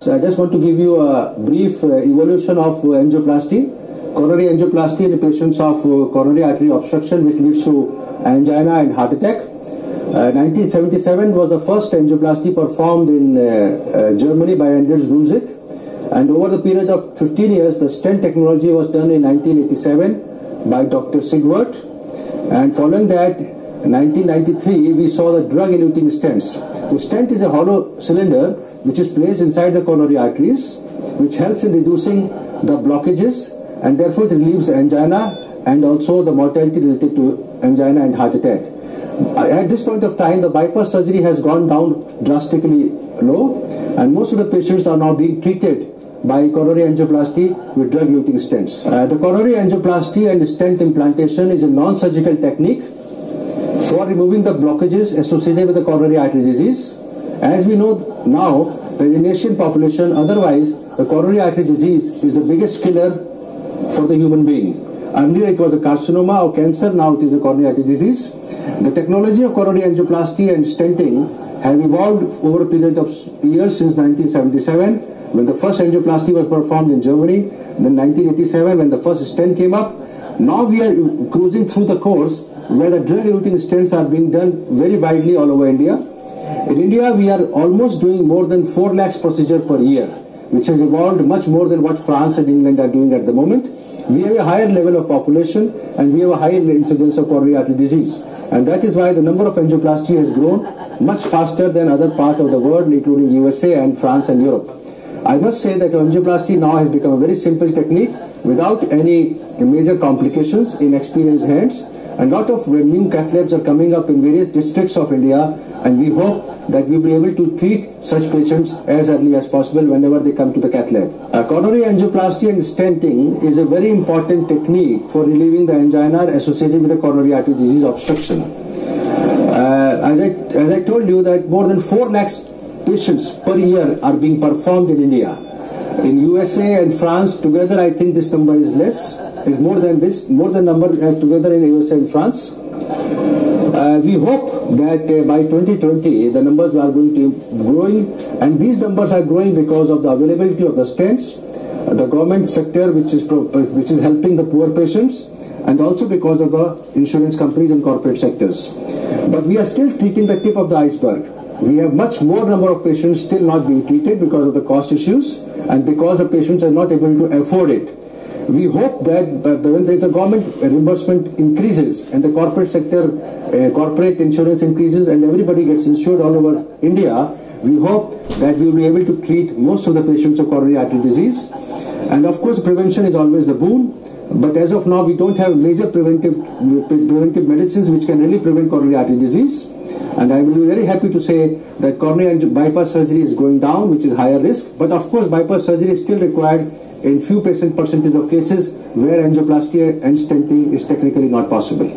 So I just want to give you a brief uh, evolution of uh, angioplasty. Coronary angioplasty in patients of uh, coronary artery obstruction which leads to angina and heart attack. 1977 was the first angioplasty performed in Germany by Andreas Grüntzig. And over the period of 15 years, the stent technology was done in 1987 by Dr. Sigwart. And following that, 1993, we saw the drug-eluting stents. The stent is a hollow cylinder which is placed inside the coronary arteries, which helps in reducing the blockages and therefore it relieves angina and also the mortality related to angina and heart attack. At this point of time, the bypass surgery has gone down drastically low and most of the patients are now being treated by coronary angioplasty with drug-eluting stents. Uh, the coronary angioplasty and stent implantation is a non-surgical technique for removing the blockages associated with the coronary artery disease. As we know now, the Asian population, otherwise, the coronary artery disease is the biggest killer for the human being. Earlier it was a carcinoma or cancer, now it is a coronary artery disease. The technology of coronary angioplasty and stenting have evolved over a period of years since 1977 when the first angioplasty was performed in Germany, then 1987 when the first stent came up. Now we are cruising through the course where the drug-eluting stents are being done very widely all over India. In India, we are almost doing more than 4 lakhs procedure per year, which has evolved much more than what France and England are doing at the moment. We have a higher level of population and we have a higher incidence of coronary artery disease. And that is why the number of angioplasty has grown much faster than other parts of the world, including USA and France and Europe. I must say that angioplasty now has become a very simple technique without any major complications in experienced hands. A lot of new cath labs are coming up in various districts of India and we hope that we will be able to treat such patients as early as possible whenever they come to the cath lab. Uh, coronary angioplasty and stenting is a very important technique for relieving the angina associated with the coronary artery disease obstruction. Uh, as, I, as I told you that more than 4 lakhs patients per year are being performed in India. In USA and France together I think this number is less, is more than this, more than number uh, together in USA and France. Uh, we hope that uh, by 2020 the numbers are going to be growing and these numbers are growing because of the availability of the stents, the government sector which is, which is helping the poor patients and also because of the insurance companies and corporate sectors. But we are still treating the tip of the iceberg. We have much more number of patients still not being treated because of the cost issues and because the patients are not able to afford it. We hope that when the government reimbursement increases and the corporate sector, uh, corporate insurance increases and everybody gets insured all over India, we hope that we will be able to treat most of the patients of coronary artery disease. And of course, prevention is always a boon. But as of now, we don't have major preventive preventive medicines which can really prevent coronary artery disease. And I will be very happy to say that coronary bypass surgery is going down, which is higher risk. But of course, bypass surgery is still required in few percent percentage of cases where angioplasty and stenting is technically not possible.